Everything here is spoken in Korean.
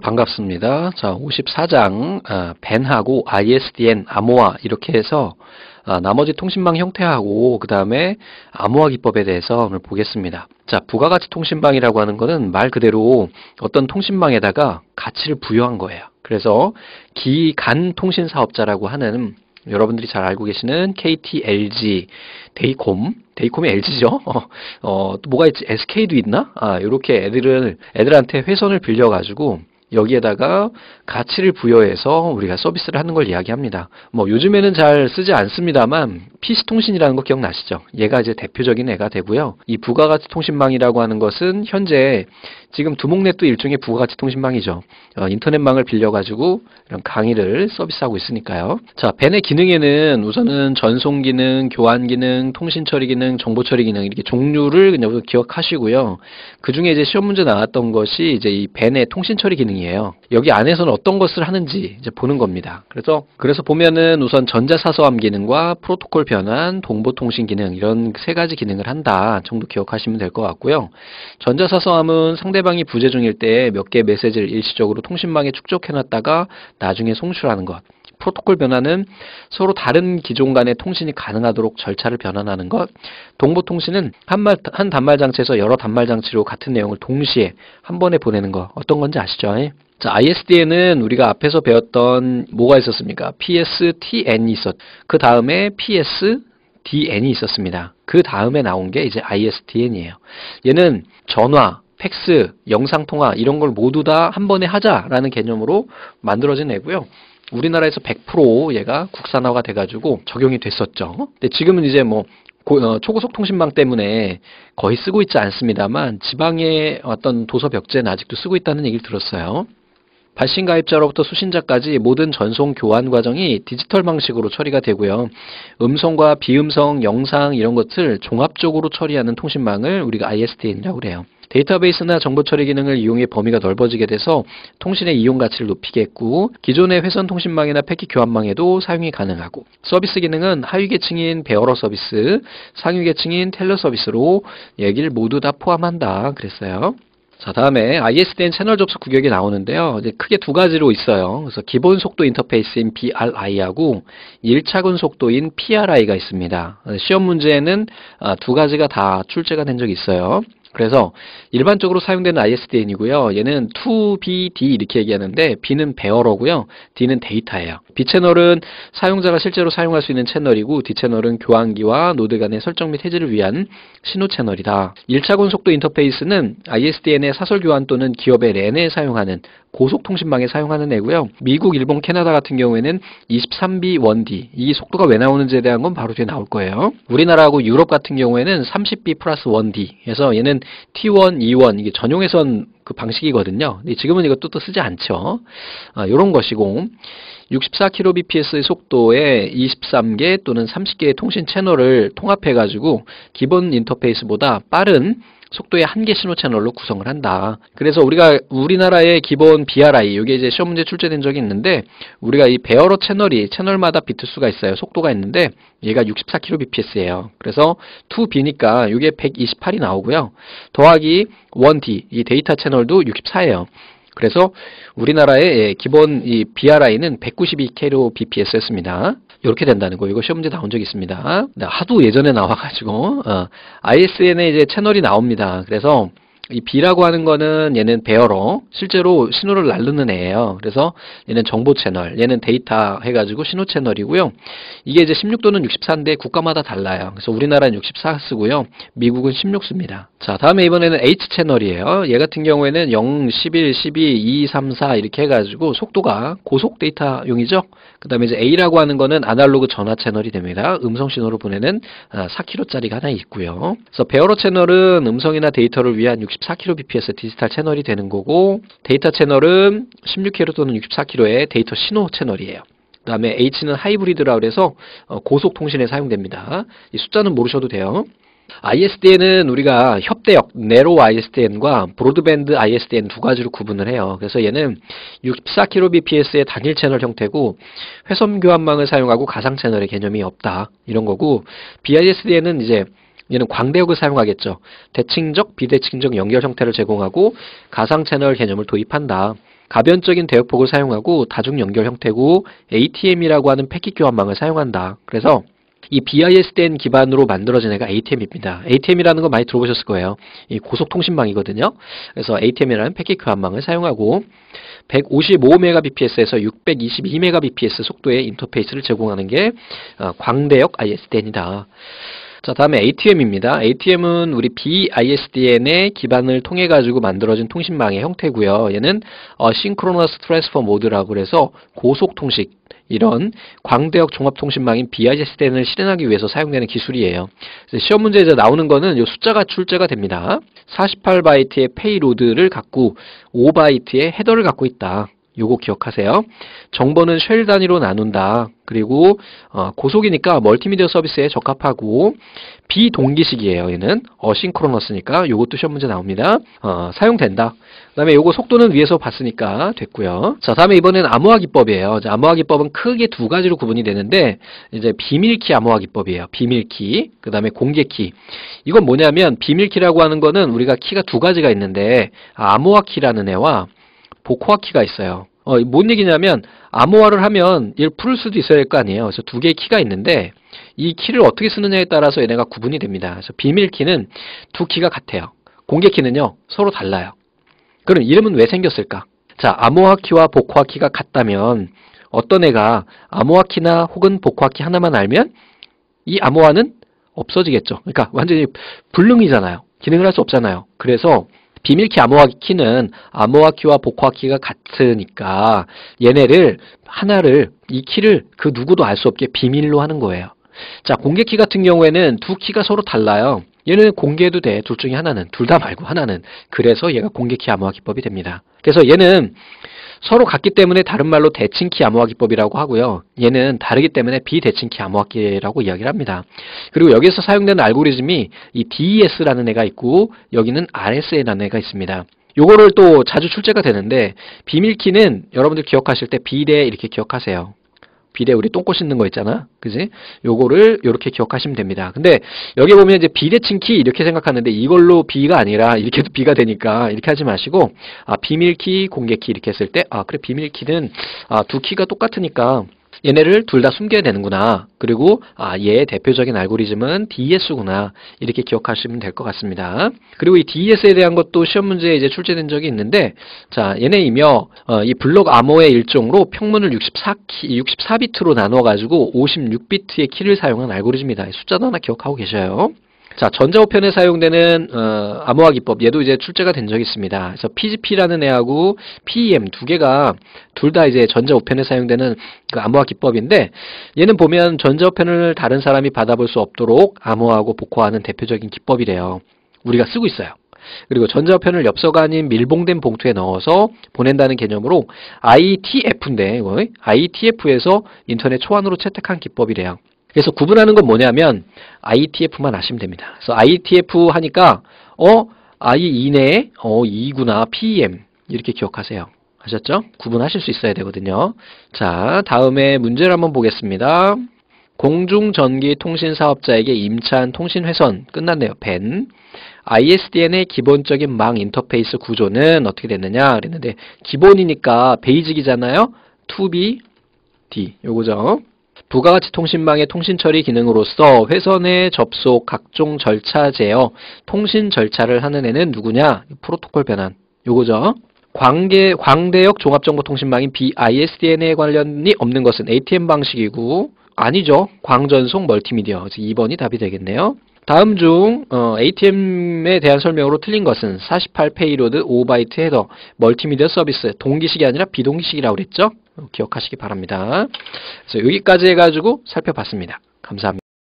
자, 반갑습니다. 자, 54장, 아, 벤하고 ISDN, 암호화, 이렇게 해서, 아, 나머지 통신망 형태하고, 그 다음에 암호화 기법에 대해서 오늘 보겠습니다. 자, 부가가치 통신망이라고 하는 거는 말 그대로 어떤 통신망에다가 가치를 부여한 거예요. 그래서 기간 통신 사업자라고 하는 여러분들이 잘 알고 계시는 KT, LG, 데이콤, 데이콤이 LG죠. 어, 어, 또 뭐가 있지? SK도 있나? 아, 이렇게 애들을 애들한테 회선을 빌려 가지고 여기에다가 가치를 부여해서 우리가 서비스를 하는 걸 이야기합니다. 뭐 요즘에는 잘 쓰지 않습니다만 PC통신이라는 거 기억나시죠? 얘가 이제 대표적인 애가 되고요. 이 부가가치 통신망이라고 하는 것은 현재 지금 두목넷도 일종의 부가가치 통신망이죠. 어, 인터넷망을 빌려가지고 이런 강의를 서비스하고 있으니까요. 자, 벤의 기능에는 우선은 전송 기능, 교환 기능, 통신 처리 기능, 정보 처리 기능 이렇게 종류를 그냥 기억하시고요. 그 중에 이제 시험 문제 나왔던 것이 이제 이 벤의 통신 처리 기능이 에요. 여기 안에서는 어떤 것을 하는지 이제 보는 겁니다. 그래서 그래서 보면은 우선 전자사서함 기능과 프로토콜 변환, 동보통신 기능 이런 세 가지 기능을 한다 정도 기억하시면 될 것 같고요. 전자사서함은 상대방이 부재 중일 때 몇 개의 메시지를 일시적으로 통신망에 축적해놨다가 나중에 송출하는 것. 프로토콜 변환은 서로 다른 기종 간의 통신이 가능하도록 절차를 변환하는 것. 동보 통신은 한, 말, 한 단말 장치에서 여러 단말 장치로 같은 내용을 동시에 한 번에 보내는 것. 어떤 건지 아시죠? 자, ISDN은 우리가 앞에서 배웠던 뭐가 있었습니까? PSTN이 있었. 그 다음에 PSDN이 있었습니다. 그 다음에 나온 게 이제 ISDN이에요. 얘는 전화, 팩스, 영상통화 이런 걸 모두 다 한 번에 하자라는 개념으로 만들어진 애고요. 우리나라에서 100% 얘가 국산화가 돼가지고 적용이 됐었죠. 근데 지금은 이제 뭐 고, 어, 초고속 통신망 때문에 거의 쓰고 있지 않습니다만 지방의 어떤 도서 벽제는 아직도 쓰고 있다는 얘기를 들었어요. 발신 가입자로부터 수신자까지 모든 전송 교환 과정이 디지털 방식으로 처리가 되고요. 음성과 비음성, 영상 이런 것을 종합적으로 처리하는 통신망을 우리가 ISDN이라고 그래요. 데이터베이스나 정보 처리 기능을 이용해 범위가 넓어지게 돼서 통신의 이용 가치를 높이겠고 기존의 회선 통신망이나 패킷 교환망에도 사용이 가능하고 서비스 기능은 하위 계층인 베어러 서비스, 상위 계층인 텔러 서비스로 얘기를 모두 다 포함한다 그랬어요. 자, 다음에 ISDN 채널 접속 규격이 나오는데요. 이제 크게 두 가지로 있어요. 그래서 기본 속도 인터페이스인 BRI하고 1차군 속도인 PRI가 있습니다. 시험 문제에는 아, 두 가지가 다 출제가 된 적이 있어요. 그래서 일반적으로 사용되는 ISDN이고요. 얘는 2BD 이렇게 얘기하는데 B는 베어러고요. D는 데이터예요. B 채널은 사용자가 실제로 사용할 수 있는 채널이고 D 채널은 교환기와 노드 간의 설정 및 해지를 위한 신호 채널이다. 1차 군속도 인터페이스는 ISDN의 사설 교환 또는 기업의 랜에 사용하는 고속통신망에 사용하는 애고요. 미국, 일본, 캐나다 같은 경우에는 23B 1D 이 속도가 왜 나오는지에 대한 건 바로 뒤에 나올 거예요. 우리나라하고 유럽 같은 경우에는 30B 플러스 1D 해서 얘는 T1, E1 이게 전용회선 그 방식이거든요. 근데 지금은 이것도 또 쓰지 않죠. 아, 이런 것이고 64kbps의 속도에 23개 또는 30개의 통신 채널을 통합해가지고 기본 인터페이스보다 빠른 속도의 한개 신호 채널로 구성을 한다. 그래서 우리가 우리나라의 기본 BRI, 이게 이제 시험 문제 출제된 적이 있는데 우리가 이 bearer 채널이 채널마다 비트 수가 있어요. 속도가 있는데 얘가 64kbps예요. 그래서 2B니까 이게 128이 나오고요. 더하기 1D, 이 데이터 채널도 64예요. 그래서 우리나라의 기본 이 BRI는 192kbps였습니다. 이렇게 된다는 거. 이거 시험 문제 나온 적 있습니다. 하도 예전에 나와가지고 어, ISN에 이제 채널이 나옵니다. 그래서 이 B라고 하는 거는 얘는 베어러 실제로 신호를 날르는 애예요. 그래서 얘는 정보 채널, 얘는 데이터 해가지고 신호 채널이고요. 이게 이제 16도는 64인데 국가마다 달라요. 그래서 우리나라는 64 쓰고요. 미국은 16 씁니다. 자, 다음에 이번에는 H 채널이에요. 얘 같은 경우에는 0, 11, 12, 2, 3, 4 이렇게 해가지고 속도가 고속 데이터용이죠. 그 다음에 이제 A라고 하는 거는 아날로그 전화 채널이 됩니다. 음성 신호로 보내는 4kHz짜리가 아, 하나 있고요. 그래서 bearer 채널은 음성이나 데이터를 위한 64kbps 디지털 채널이 되는 거고 데이터 채널은 16kb 또는 64kb의 데이터 신호 채널이에요. 그 다음에 H는 하이브리드라 그래서 어, 고속 통신에 사용됩니다. 이 숫자는 모르셔도 돼요. ISDN은 우리가 협대역, narrow ISDN과 broadband ISDN 두 가지로 구분을 해요. 그래서 얘는 64kbps의 단일 채널 형태고 회선 교환망을 사용하고 가상 채널의 개념이 없다. 이런 거고 BISDN은 이제 얘는 광대역을 사용하겠죠. 대칭적, 비대칭적 연결 형태를 제공하고 가상 채널 개념을 도입한다. 가변적인 대역폭을 사용하고 다중 연결 형태고 ATM이라고 하는 패킷 교환망을 사용한다. 그래서 이 BISDN 기반으로 만들어진 애가 ATM입니다. ATM이라는 거 많이 들어보셨을 거예요. 이 고속통신망이거든요. 그래서 ATM이라는 패킷 교환망을 사용하고 155Mbps에서 622Mbps 속도의 인터페이스를 제공하는 게 어, 광대역 ISDN이다. 자, 다음에 ATM입니다. ATM은 우리 BISDN의 기반을 통해 가지고 만들어진 통신망의 형태고요. 얘는 어, Synchronous Transfer Mode라고 그래서 고속 통식 이런 광대역 종합통신망인 BISDN을 실현하기 위해서 사용되는 기술이에요. 시험 문제에서 나오는 거는 이 숫자가 출제가 됩니다. 48바이트의 payload를 갖고 5바이트의 header를 갖고 있다. 요거 기억하세요. 정보는 셀 단위로 나눈다. 그리고 어, 고속이니까 멀티미디어 서비스에 적합하고 비동기식이에요. 얘는 asynchronous니까 요것도 시험 문제 나옵니다. 어, 사용된다. 그 다음에 요거 속도는 위에서 봤으니까 됐고요. 자, 다음에 이번엔 암호화 기법이에요. 자, 암호화 기법은 크게 두 가지로 구분이 되는데 이제 비밀키 암호화 기법이에요. 비밀키, 그 다음에 공개키. 이건 뭐냐면 비밀키라고 하는 거는 우리가 키가 두 가지가 있는데 암호화 키라는 애와 복호화 키가 있어요. 어, 뭔 얘기냐면 암호화를 하면 얘를 풀을 수도 있어야 될거 아니에요. 그래서 두 개의 키가 있는데 이 키를 어떻게 쓰느냐에 따라서 얘네가 구분이 됩니다. 그래서 비밀 키는 두 키가 같아요. 공개 키는요 서로 달라요. 그럼 이름은 왜 생겼을까? 자, 암호화 키와 복호화 키가 같다면 어떤 애가 암호화 키나 혹은 복호화 키 하나만 알면 이 암호화는 없어지겠죠. 그러니까 완전히 불능이잖아요. 기능을 할 수 없잖아요. 그래서 비밀키 암호화 키는 암호화 키와 복호화 키가 같으니까 얘네를 하나를 이 키를 그 누구도 알 수 없게 비밀로 하는 거예요. 자, 공개 키 같은 경우에는 두 키가 서로 달라요. 얘는 공개해도 돼. 둘 중에 하나는. 둘 다 말고 하나는. 그래서 얘가 공개 키 암호화 기법이 됩니다. 그래서 얘는 서로 같기 때문에 다른 말로 대칭키 암호화 기법이라고 하고요. 얘는 다르기 때문에 비대칭키 암호화기라고 이야기를 합니다. 그리고 여기서 사용되는 알고리즘이 이 DES라는 애가 있고 여기는 RSA라는 애가 있습니다. 요거를 또 자주 출제가 되는데 비밀키는 여러분들 기억하실 때 비례 이렇게 기억하세요. 비례 우리 똥꼬 씻는 거 있잖아. 그지? 요거를 이렇게 기억하시면 됩니다. 근데 여기 보면 이제 비대칭 키 이렇게 생각하는데 이걸로 B가 아니라 이렇게 도 B가 되니까 이렇게 하지 마시고 아, 비밀 키, 공개 키 이렇게 했을 때 아, 그래 비밀 키는 아, 두 키가 똑같으니까 얘네를 둘 다 숨겨야 되는구나. 그리고 아, 얘의 대표적인 알고리즘은 DES구나. 이렇게 기억하시면 될 것 같습니다. 그리고 이 DES에 대한 것도 시험 문제에 이제 출제된 적이 있는데 자, 얘네이며 어, 이 블록 암호의 일종으로 평문을 64키, 64비트로 나눠 가지고 56비트의 키를 사용한 알고리즘이다. 숫자도 하나 기억하고 계셔요. 자, 전자우편에 사용되는 어, 암호화 기법 얘도 이제 출제가 된 적이 있습니다. 그래서 PGP라는 애하고 PEM 두 개가 둘 다 이제 전자우편에 사용되는 그 암호화 기법인데 얘는 보면 전자우편을 다른 사람이 받아볼 수 없도록 암호화하고 복호하는 대표적인 기법이래요. 우리가 쓰고 있어요. 그리고 전자우편을 엽서가 아닌 밀봉된 봉투에 넣어서 보낸다는 개념으로 ITF인데 ITF에서 인터넷 초안으로 채택한 기법이래요. 그래서 구분하는 건 뭐냐면 ITF만 아시면 됩니다. 그래서 ITF 하니까 어 I 이내에 어 2구나 PM 이렇게 기억하세요. 아셨죠? 구분하실 수 있어야 되거든요. 자, 다음에 문제를 한번 보겠습니다. 공중전기 통신 사업자에게 임차한 통신 회선 끝났네요. 벤. ISDN의 기본적인 망 인터페이스 구조는 어떻게 됐느냐 그랬는데 기본이니까 베이직이잖아요. 2B, D 요거죠. 부가가치 통신망의 통신 처리 기능으로서 회선의 접속 각종 절차 제어, 통신 절차를 하는 애는 누구냐? 프로토콜 변환. 요거죠. 광계, 광대역 종합정보통신망인 BISDN에 관련이 없는 것은 ATM 방식이고 아니죠. 광전송 멀티미디어. 2번이 답이 되겠네요. 다음 중 어, ATM에 대한 설명으로 틀린 것은 48 payload 5바이트 header 멀티미디어 서비스 동기식이 아니라 비동기식이라고 그랬죠? 기억하시기 바랍니다. 그래서 여기까지 해가지고 살펴봤습니다. 감사합니다.